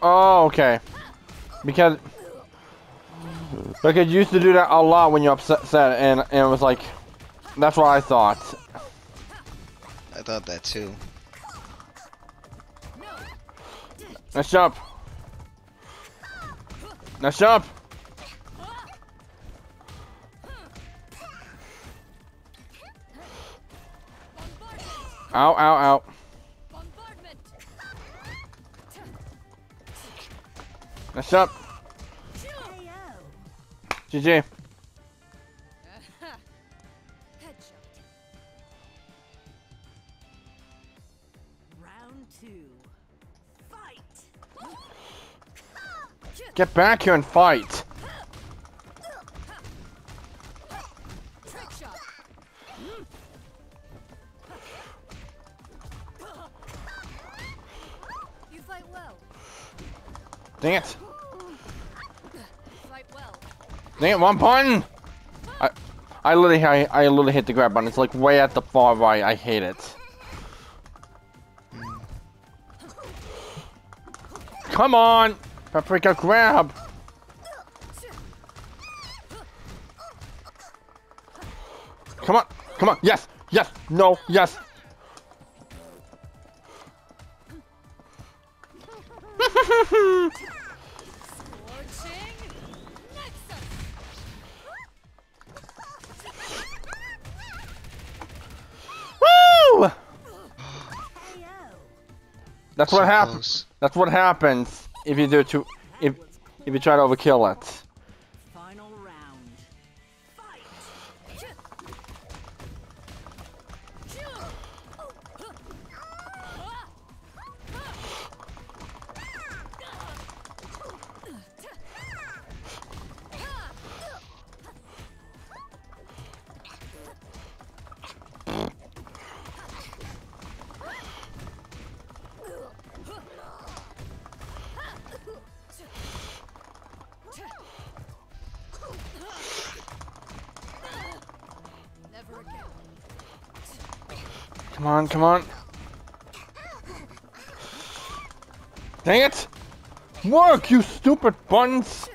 Oh, okay. Because because you used to do that a lot when you're upset, and and it was like, that's what I thought. I thought that too. Let's jump. Let's jump. Ow, ow, ow. Bombardment. Let's. GG. Get back here and fight. Trick shot. You fight well. Dang it. It, one button! I, I literally, I, I literally hit the grab button. It's like way at the far right. I hate it. Come on! Paprika grab! Come on! Come on! Yes! Yes! No! Yes! Scorching. Nexus. Woo! That's So what happens. That's what happens if you do to if if you try to overkill it. Come on, come on. Dang it! Work, you stupid buns!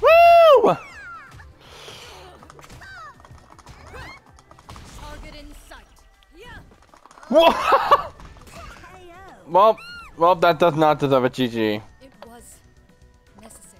Woo! Target in sight. Yeah. Whoa! Well, well, that does not deserve a GG necessary.